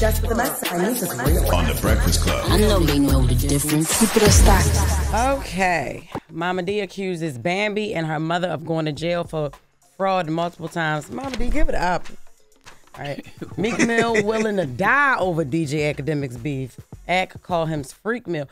Just for the mess, I need this real. On the Breakfast Club. I know they know the difference. Keep it a. Okay. Mama Dee accuses Bambi and her mother of going to jail for fraud multiple times. Mama Dee, give it up. All right. Meek Mill willing to die over DJ Akademiks beef. Ack call him freak mill.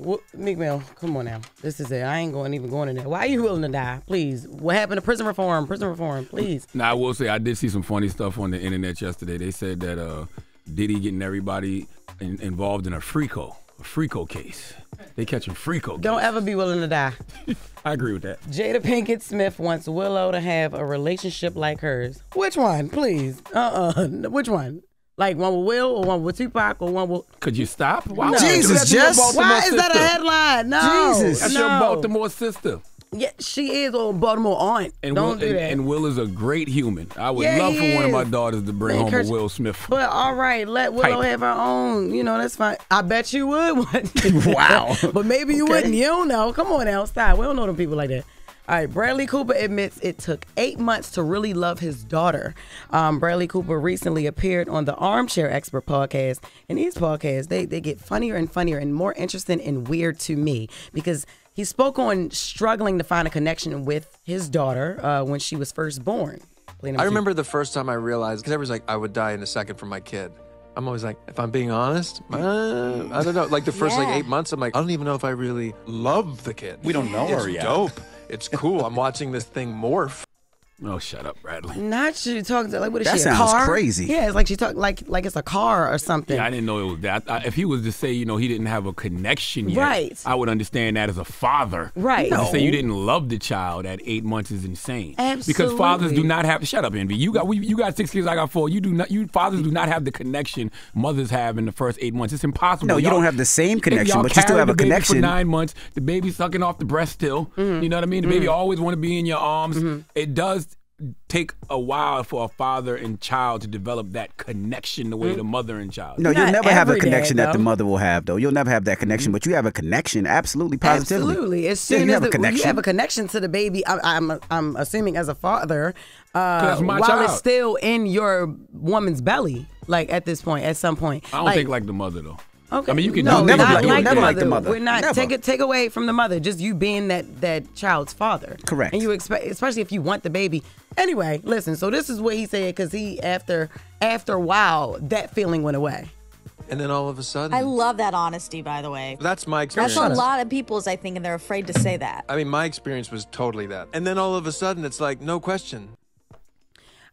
Wh- Meek Mill, come on now. This is it. I ain't going even going in there. Why are you willing to die? Please. What happened to prison reform? Prison reform, please. Now I will say I did see some funny stuff on the internet yesterday. They said that uh, Diddy getting everybody in, involved in a freako, a freako case. They catching freako. Don't case. ever be willing to die. I agree with that. Jada Pinkett Smith wants Willow to have a relationship like hers. Which one, please? Uh uh Which one? Like one with Will or one with Tupac or one with. Could you stop? Why No. would you do Jesus, that to your Jess. Why is that a headline? No. Jesus. That's no. your Baltimore sister. Yeah, she is on Baltimore aunt. And Don't Will, do and, that. and Will is a great human. I would Yeah, love he for one of my is. daughters to bring home a Will Smith. but all right, let Willow Pipe. have her own. You know, that's fine. I bet you would. Wow. but maybe you wouldn't. You don't know. Come on now, stop. We don't know them people like that. All right, Bradley Cooper admits it took eight months to really love his daughter. Um, Bradley Cooper recently appeared on the Armchair Expert podcast, and these podcasts they they get funnier and funnier and more interesting and weird to me because he spoke on struggling to find a connection with his daughter uh, when she was first born. I remember the first time I realized, because everyone's like, I would die in a second for my kid. I'm always like, if I'm being honest, uh, I don't know. Like the first like eight months, I'm like, I don't even know if I really love the kid. We don't know it's her yet. dope. It's cool. I'm watching this thing morph. Oh, shut up, Bradley. Not you talking to like what is That she a sounds car? crazy. Yeah, it's like she talk like like it's a car or something. Yeah, I didn't know it was that. I, if he was to say, you know, he didn't have a connection yet, Right. I would understand that as a father. Right. But to say you didn't love the child at eight months is insane. Absolutely. Because fathers do not have. Shut up, Envy. You got we, you got six kids. I got four. You do not. You fathers do not have the connection mothers have in the first eight months. It's impossible. No, you Y'all- don't have the same connection, but you still have the a baby connection. For nine months, the baby sucking off the breast still. Mm-hmm. You know what I mean? The baby always want to be in your arms. It does take a while for a father and child to develop that connection the way Mm. the mother and child. No, you'll Not never have a every dad, connection that the. Mother will have, though. You'll never have that connection, but you have a connection, absolutely, positively. Absolutely. As Yeah, soon you as have a the, when you have a connection to the baby, I, I'm I'm assuming as a father, uh, while child. it's still in your woman's belly, like at this point, at some point. I don't think like the mother though. Okay. I mean, you can no, do never like- like, never the like the mother. We're not Never. take it take away from the mother. Just you being that that child's father. Correct. And you expect, especially if you want the baby. Anyway, listen. So this is what he said because he after after a while that feeling went away. And then all of a sudden, I love that honesty, by the way. that's my experience. That's a lot of people's, I think, and they're afraid to say that. I mean, my experience was totally that. And then all of a sudden, it's like, no question.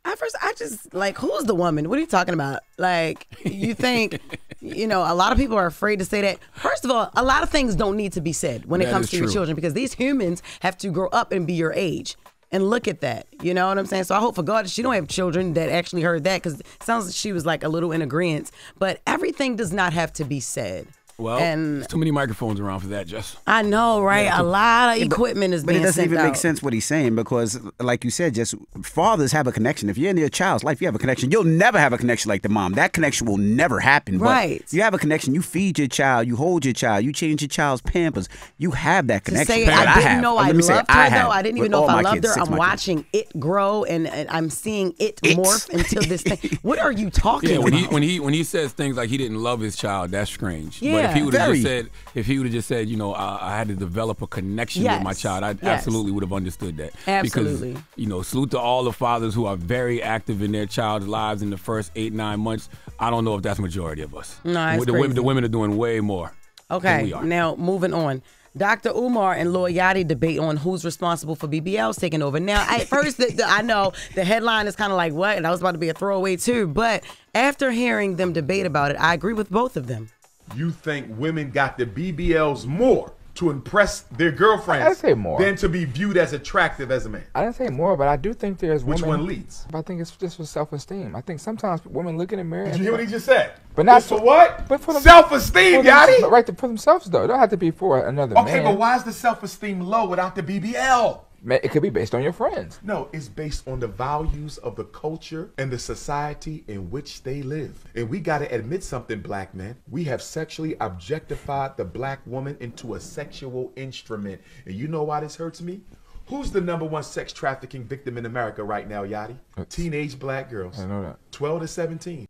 At first, I just like, who's the woman? What are you talking about? Like, you think, you know, a lot of people are afraid to say that. First of all, a lot of things don't need to be said when it comes to your children because these humans have to grow up and be your age. And look at that. You know what I'm saying? So I hope for God she don't have children that actually heard that because it sounds like she was like a little in agreement. But everything does not have to be said. Well, and there's too many microphones around for that, Jess. I know, right? a lot of equipment is But being it doesn't sent even make sense what he's saying because, like you said, just fathers have a connection. If you're in your child's life, you have a connection. You'll never have a connection like the mom. That connection will never happen. But Right. you have a connection. You feed your child. You hold your child. You change your child's pampers. You have that to connection. say But I didn't have. know oh, I me say loved I her though. I didn't even know if I loved kids, her. I'm of my kids. watching it grow and, and I'm seeing it It. morph into this thing. What are you talking Yeah, when about? he when he when he says things like he didn't love his child, that's strange. but Yeah. If he would have just said, if he would have just said, you know, I, I had to develop a connection with my child, I Yes. absolutely would have understood that. Absolutely. Because you know, salute to all the fathers who are very active in their child's lives in the first eight nine months. I don't know if that's majority of us. No, the women crazy. the women are doing way more. Okay, now moving on. Dr. Umar and Lil Yachty debate on who's responsible for BBLs taking over. Now, at first, the, the- I know the headline is kind of like, what? And I was about to be a throwaway, too. But after hearing them debate about it, I agree with both of them. You think women got the BBLs more to impress their girlfriends I'd say more. than to be viewed as attractive as a man? I didn't say more, but I do think there's Which women. one leads? But I think it's just for self-esteem. I think sometimes women look in the mirror. Did and you hear what he just said? But not It's for what? But for them- self-esteem, Yachty. Right to for themselves though. It don't have to be for another Okay, man. but why is the self-esteem low without the BBL? It could be based on your friends. No, it's based on the values of the culture and the society in which they live. And we got to admit something, black men. We have sexually objectified the black woman into a sexual instrument. And you know why this hurts me? Who's the number one sex trafficking victim in America right now, Yachty? Teenage black girls. I know that. 12 to 17.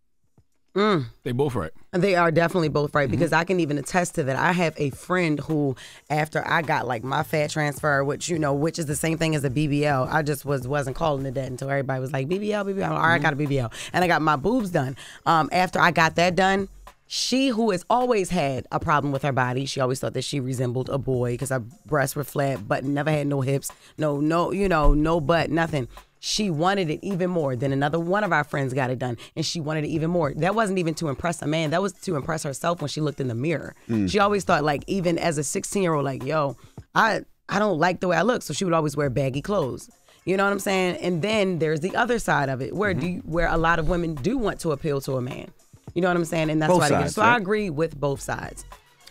They both right. They are definitely both Mm-hmm. right because I can even attest to that. I have a friend who, after I got like my fat transfer, which you know, which is the same thing as a BBL, I just was wasn't calling it that until everybody was like BBL, BBL. All right, I got a Mm-hmm. BBL, and I got my boobs done. Um, after I got that done. She, who has always had a problem with her body, she always thought that she resembled a boy because her breasts were flat, but never had no hips, no, no, you know, no butt, nothing. She wanted it even more. Then another one of our friends got it done, and she wanted it even more. That wasn't even to impress a man. That was to impress herself when she looked in the mirror. Mm. She always thought, like, even as a 16 year old, like, yo, I I don't like the way I look, so she would always wear baggy clothes. You know what I'm saying? And then there's the other side of it, where mm-hmm. do you, where a lot of women do want to appeal to a man. You know what I'm saying? And that's Both why they get it. So I agree with both sides.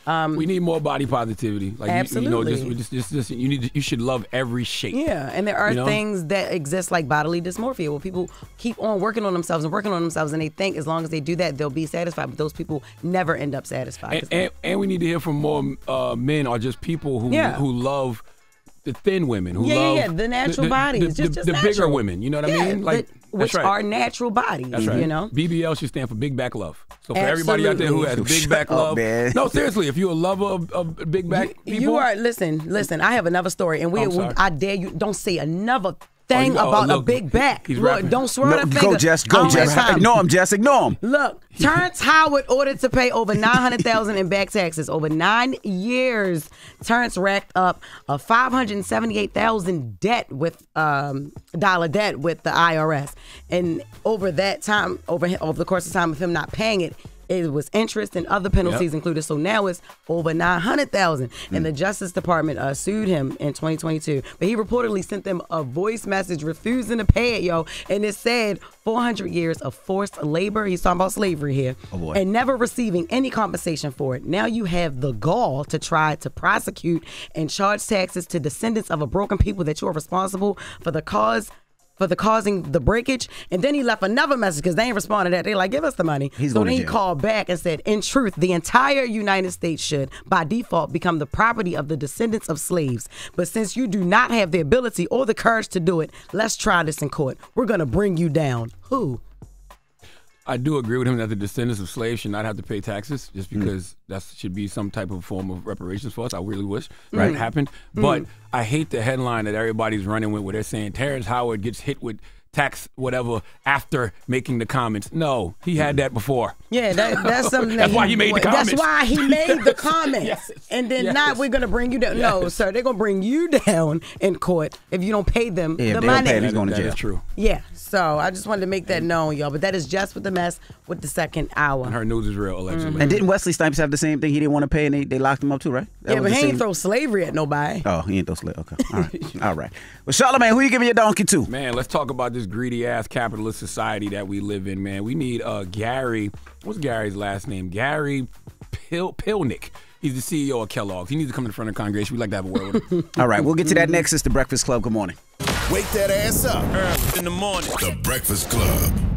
We need more body positivity. Like you- You, know, just, Absolutely. just, just, just, you need, to, you should love every shape. Yeah, and there are You know? things that exist like bodily dysmorphia where people keep on working on themselves and working on themselves, and they think as long as they do that, they'll be satisfied. But those people never end up satisfied. And, and, and we need to hear from more uh, men or just people who Yeah. who love the thin women who yeah, love yeah, the natural bodies, the, just, the, just the bigger women. You know what Yeah, I mean? Like which right. are natural bodies. That's right. You know. BBL should stand for Big Back Love. So for everybody out there who has big back up, oh, love, man. no, seriously, if you're a lover of, of big back people, You are listen, listen. I have another story, and we, we. I dare you. Don't say another thing you- oh, about a look, big back. he's Look, rapping. don't swear No, that go, finger. Jess. I Go, don't have Jess. time. Ignore him, Jess. Ignore him. Look, Terrence Howard ordered to pay over nine hundred thousand in back taxes. Over nine years, Terrence racked up a five hundred seventy-eight thousand debt with um, dollar debt with the IRS, and over that time, over over the course of time of him not paying it. It was interest and other penalties Yep. included. So now it's over nine hundred thousand, and the Justice Department uh, sued him in 2022. But he reportedly sent them a voice message refusing to pay it, yo, and it said 400 years of forced labor. He's talking about slavery here, Oh, boy. and never receiving any compensation for it. Now you have the gall to try to prosecute and charge taxes to descendants of a broken people that you are responsible for the cause. For the causing the breakage, and then he left another message because they ain't responded to that. They like, give us the money. He's so then he called back and said, in truth, the entire United States should, by default, become the property of the descendants of slaves. But since you do not have the ability or the courage to do it, let's try this in court. We're gonna bring you down. Who? I do agree with him that the descendants of slaves should not have to pay taxes, just Mm. because that should be some type of form of reparations for us. I really wish Right. that happened, Mm. but I hate the headline that everybody's running with, where they're saying Terrence Howard gets hit with tax whatever after making the comments. No, he had that before. Yeah, that, that's something. That's that why he made the comments. That's why he made the comments. Yes. And then Yes. not we're gonna bring you down. No, sir, they're gonna bring you down in court if you don't pay them Yeah, the money. pay him, he's going to jail. is true. Yeah. So I just wanted to make that known, y'all. But that is just with the mess with the second hour. And her news is real, allegedly. And didn't Wesley Snipes have the same thing? He didn't want to pay, and they, they locked him up too, right? That yeah, but the he ain't throw slavery at nobody. Oh, he ain't throw slip. Okay, all right, all right. Well, Charlamagne, who you giving your donkey to? Man, let's talk about this greedy ass capitalist society that we live in, man. We need uh Gary. What's Gary's last name? Gary Pil- Pilnick. He's the CEO of Kellogg's. He needs to come in front of the congregation. We'd like to have a word with him. All right, we'll get to that next. It's the Breakfast Club. Good morning. Wake that ass up. Early in the morning. The Breakfast Club.